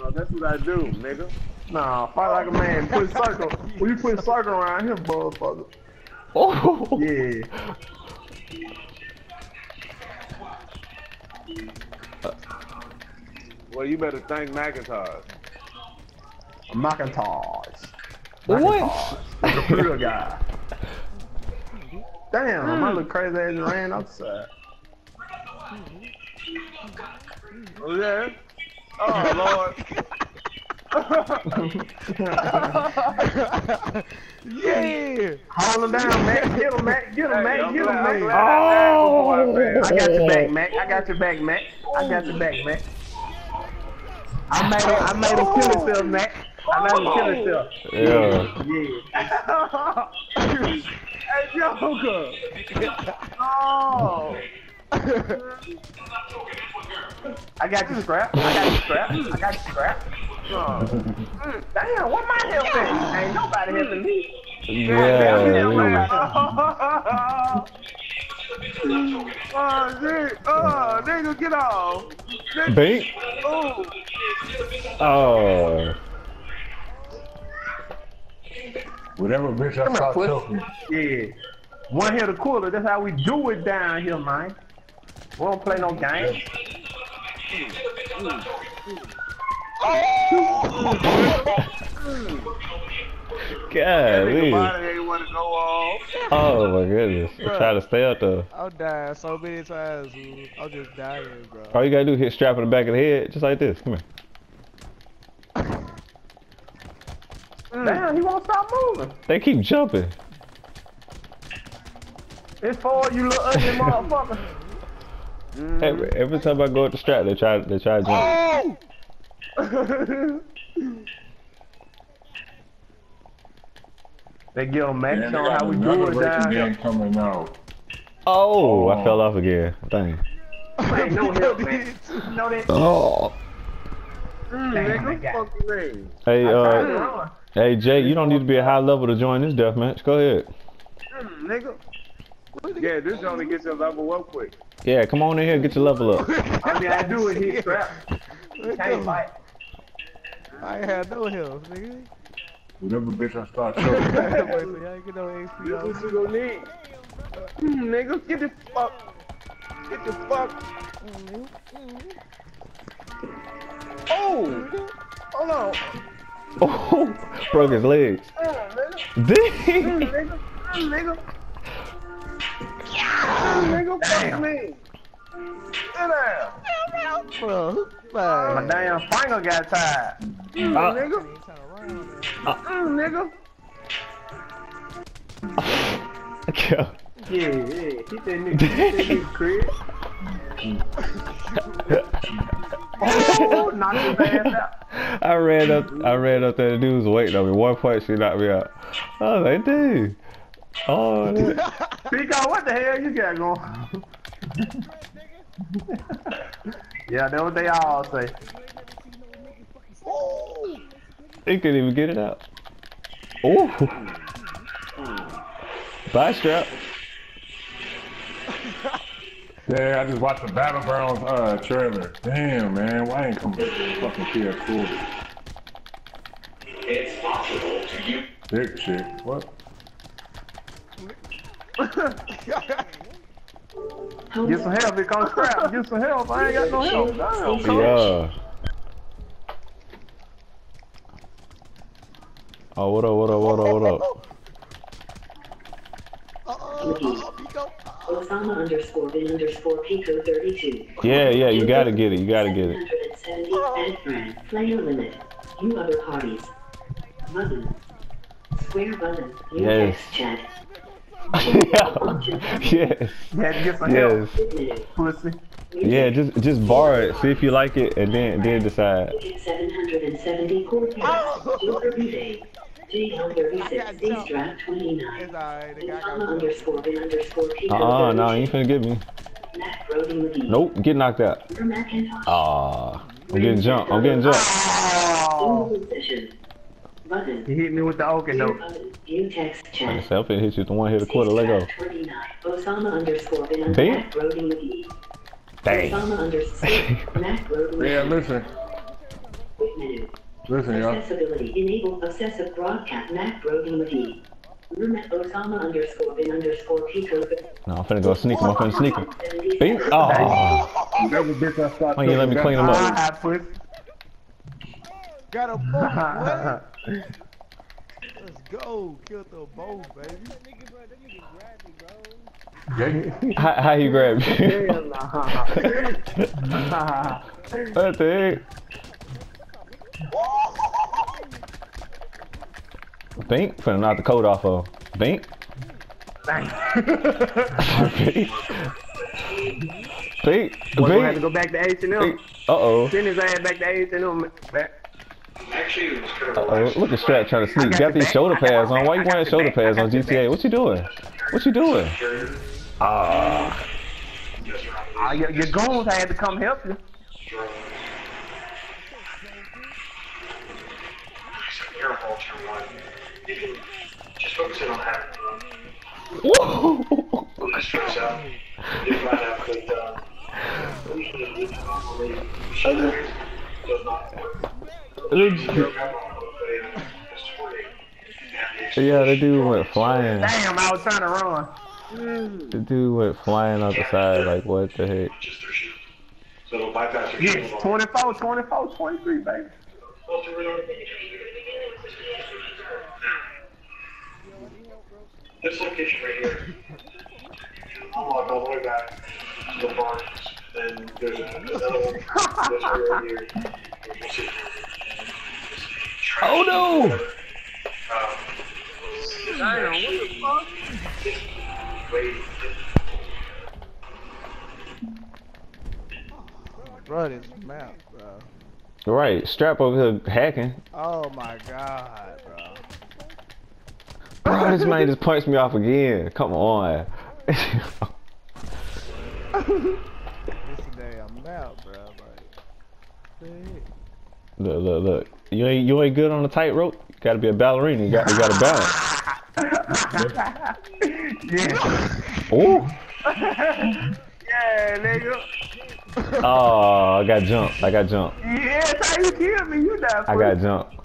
Uh, that's what I do, nigga. Nah, fight like a man. Put a circle. When you put a circle around him, motherfucker. Oh. Yeah. Well, you better thank Macintosh. Macintosh. What? Macintosh. The real guy. Damn, my little crazy as ass ran outside. Oh, yeah? Oh, Lord. Yeah. Hold him down, Mac. Get him, Mac. Get him, Hey, Mac. I'm Get him, glad- I'm Mac. glad I died before I fell. I got your back, Mac. I got your back, Mac. I got your back, Mac. I made him, I made him kill himself, Mac. I made him kill himself. Yeah. Yeah. Hey, Joker. Oh. I got you scrap. I got you scrap. I got you scrap. Oh. Damn, what my help at? Ain't nobody helping me. Yeah. yeah. oh, shit. Oh, nigga, get off. Nigga. Bink. Oh. Oh. Whatever bitch I Come here, saw puss. choking. Yeah. One hit a cooler. That's how we do it down here, man. We don't play no games. Golly. Body ain't want to go off. Oh my goodness. I try to stay up though. I'm dying so many times, dude. I'm just dying, bro. All you gotta do is hit strap in the back of the head, just like this. Come here. Mm. Damn, he won't stop moving. They keep jumping. It's for you little ugly motherfucker. Every, every time I go at the strap, they try they try to jump. they get him Mac Man, they on got how we do it racing down game here. coming out. Oh, I Oh. fell off again. Dang. Ain't no help, man. You know that? Oh. Mm, Damn, nigga, that guy. fuck you mean? Hey, I tried to uh, hey Jay, you don't need to be a high level to join this death match. Go ahead. Mm, nigga. Yeah, this only gets your level up quick. Yeah, come on in here, get your level up. I mean, I do it. He scrap. Can't fight. I ain't had no health, nigga. Whatever bitch I start choking. Wait, so y'all ain't get no HP This out. what you gonna need. Mm, nigga, get the fuck. Get the fuck. Oh! Hold on. Oh, broke his legs. Mm, nigga. Dang. Mm, nigga. Mm, nigga. Mm, nigga, fuck me. Sit down. Bro, My damn finger got tired. Mm, Uh. nigga. Turn around, man. Mm, nigga. Yeah. Yeah, yeah. Hit that nigga. Hit that nigga, Chris. Oh, knocked his ass out. I ran up, I ran up there. The dude was waiting on me. One point, she knocked me out. I was like, dude. Oh, that- Speak on what the hell you got going? yeah, that's what they all say. he couldn't even get it out. Oh. Bye, strap. Yeah, I just watched the Battlegrounds uh, trailer. Damn, man, why ain't come fucking PS4? It's possible to you. Dick shit. What? Get some help. It comes scrap. Get some help. I ain't got no help. Damn. Yeah. Uh, oh, what up, what up, what up, what up? Uh-oh, Osama underscore bin underscore Pico 32. Yeah, yeah, you gotta get it, you gotta get it. 770 add friend. Player limit. View other parties. Button. Square button. New Yes. text chat. Yeah. Yes. You had to get some Yes. help, pussy. Yeah, just just borrow it. See if you like it, and then then decide. 770 core pass. Joker Bouvet. JL36 D strap 29. It's alright, nigga. I Osama got underscore bin underscore Pico Uh uh, no, 32. you ain't finna get me. Nope, get knocked out. Ah, I'm getting jumped. I'm getting jumped. Single position. Button. he hit me with the doke. button. View text Like I chat. said, I'm finna hit you with the one hit a quarter. Let go. 29. Osama underscore bin Damn. Matt Brody McGee. Dang. Osama underscore Matt Brody Yeah, McGee. listen. Quick menu. Listen, y'all. Accessibility. Enable obsessive broadcast. Macro DMD. Rumet Osama underscore bin underscore Pico. No, I'm finna go sneak him. I'm finna sneak him. Bing. Oh, That was bitch I started. why you let me clean him up? hot pussy. Got a boat. what? Let's go. Kill the boat, baby. Yeah. How, how he grab you? Hell nah. What the heck? Bink, finna knock the coat off of him. Bink. Bink. Bink. We're gonna have to Bink. go back to H and Bink. M. Uh-oh. Send his ass back to H and M. Back. Uh-oh. Look at Strap trying to sneak. Got these shoulder pads on. Why you wearing shoulder pads on GTA? What you doing? What you doing? Ah. Ah, your, your goons had to come help you. You're a vulture one. You can just focus in on that. Whoa. When I stress out, you find out that uh, yeah, the dude went flying. Damn, I was trying to run. The dude went flying out the side. Like, what the heck? Just their shoe. So it'll bypass your Yes, 24, 24, 23, baby. This location right here. Unlock all the way back to the barn. Then there's another one. This right here. Which you'll see. Oh no! Damn, what the fuck? wait, Bro, this map, bro. Right, strap over here hacking. Oh my god, bro. Bro, this man just punched me off again. Come on. This a damn map, bro. Like, look, look, look. You ain't you ain't good on a tightrope. You gotta be a ballerina. You got you gotta balance. yeah. Ooh. Yeah, nigga. Oh, I got jumped. I got jumped. Yeah, that's how you killed me. You died I got jumped.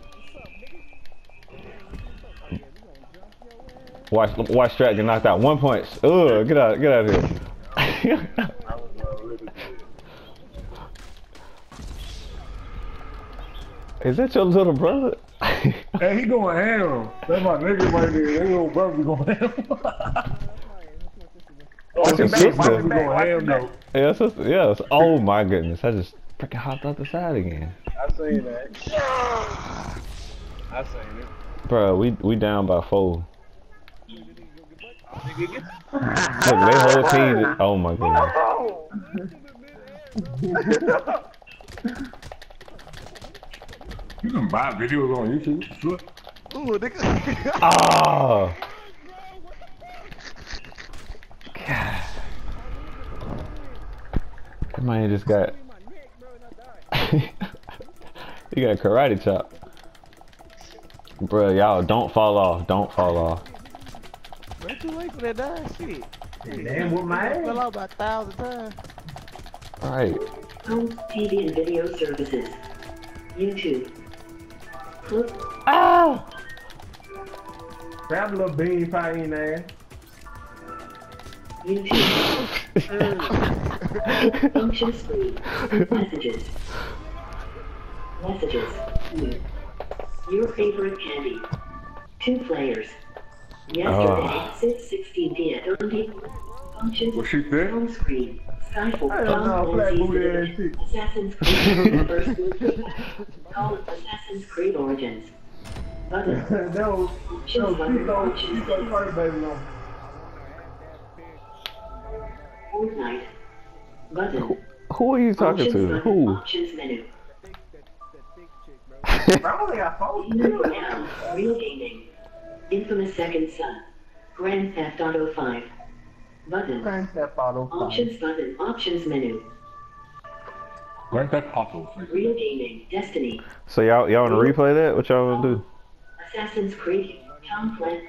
Watch watch Strat get knocked out. One punch. Ugh, get out get out of here. Is that your little brother? Hey, he going ham. That's my nigga right there. That little brother going ham. That's your Watch your back, watch sister. your He back, going watch your ham though. Yes, yes, yes. Oh my goodness. I just freaking hopped out the side again. I seen that. I seen it. Bro, we we down by four. Look, they whole team. Oh my goodness. You can buy videos on YouTube. Look. Ooh, nigga. Oh. God. That man just got. he got karate chop. Bro, y'all don't fall off. Don't fall off. Bro, too late for that dying shit. Damn, with my ass. Fell out about a thousand times. All right. Home TV and video services. YouTube. Clip. Ah! Grab a little bean pie in there. YouTube. Function screen. Messages. Messages. Hmm. Your favorite candy. Two players. Yesterday, 616 p.m. Functions. What she said? Home screen. Skyfall. I don't know, flat booty ass shit. Assassin's Creed. First movie. Call it Assassin's Creed Origins. That was, that was button. Chico, Options Chico button. Baby, no. Fortnite. Button. Who are you talking Options to? button. Who? Options menu. I only got four. Number down. Real gaming. Infamous Second Son. Grand Theft Auto 5. Button. Grand Theft Auto five. Options button. Options menu. Grand Theft Auto. Real gaming. Destiny. So y'all y'all wanna replay that? What y'all wanna do? Assassin's Creed. Tom Clancy.